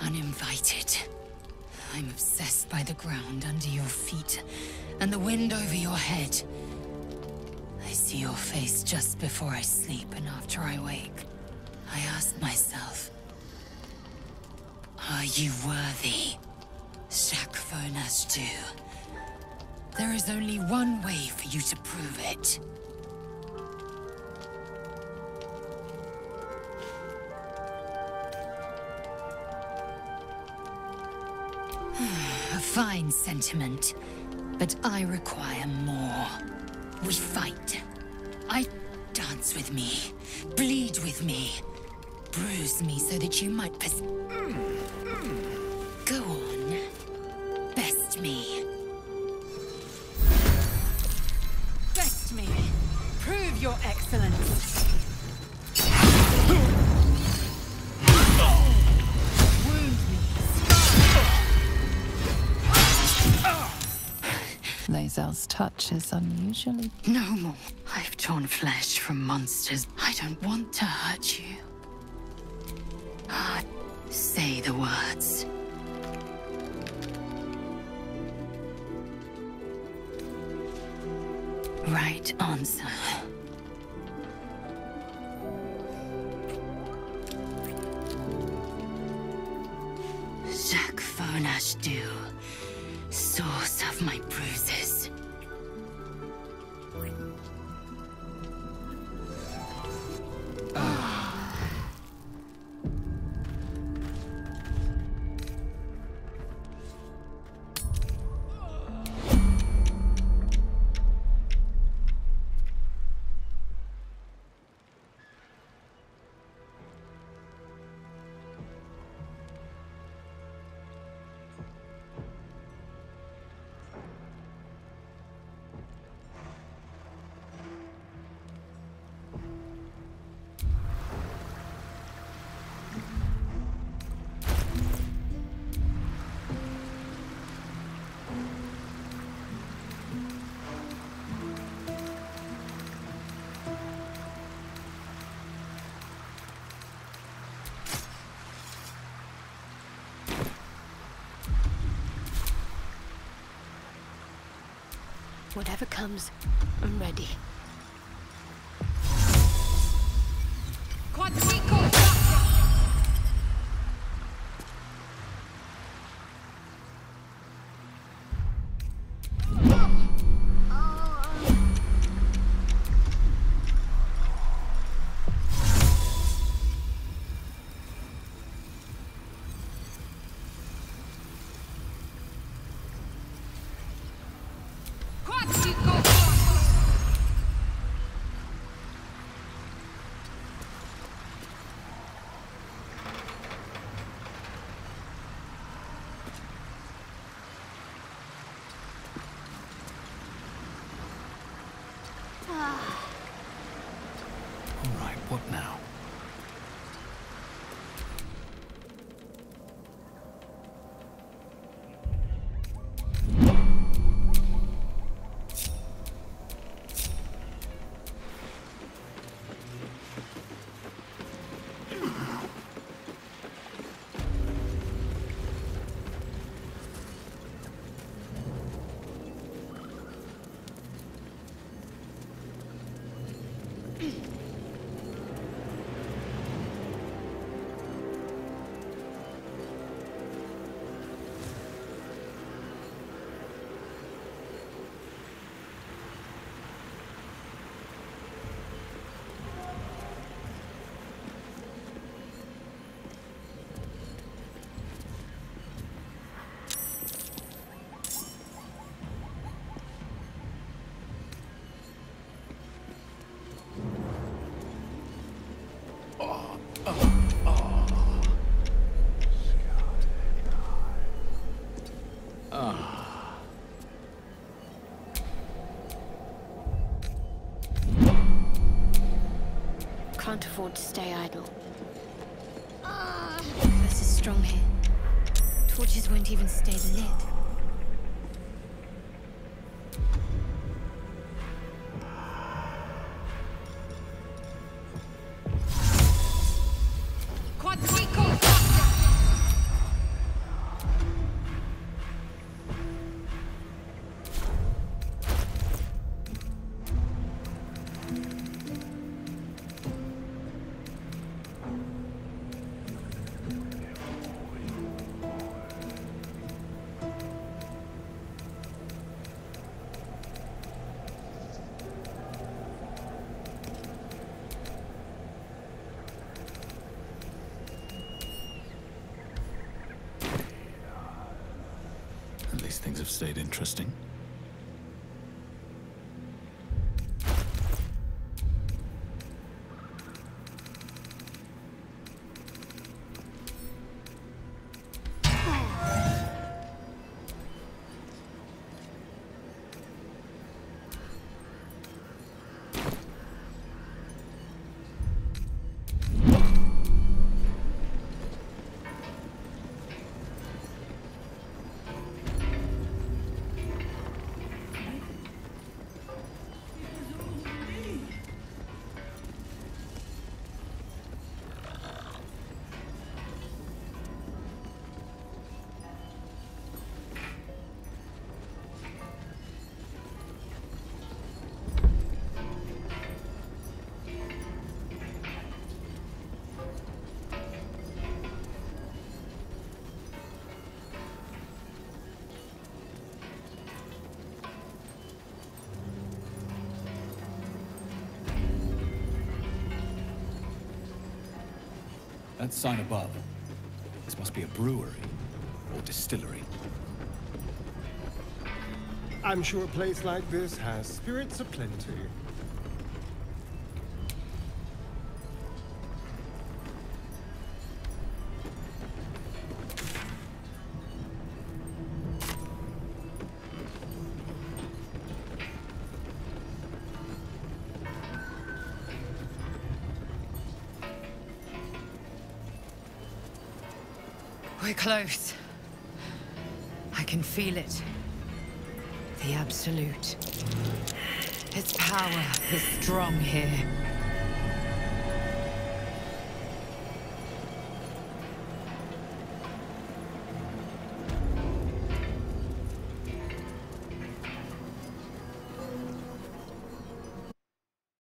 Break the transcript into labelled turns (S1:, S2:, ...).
S1: Uninvited. I'm obsessed by the ground under your feet and the wind over your head. I see your face just before I sleep and after I wake. I ask myself, are you worthy? Shakfo Nashdu. There is only one way for you to prove it. Fine sentiment, but I require more. We fight. I dance with me, bleed with me, bruise me so that you might pers- Go on. Best me. Best me. Prove your excellence.
S2: Lae'zel's touch is unusually.
S1: No more. I've torn flesh from monsters. I don't want to hurt you. Ah, say the words. Right answer.
S3: Whatever comes, I'm ready.
S4: All right, what now?
S3: Can't afford to stay idle. Ah.
S1: This is strong here. Torches won't even stay lit.
S4: Things have stayed interesting. That sign above. This must be a brewery or distillery.
S5: I'm sure a place like this has spirits aplenty.
S1: We're close. I can feel it. The Absolute. Its power is strong here.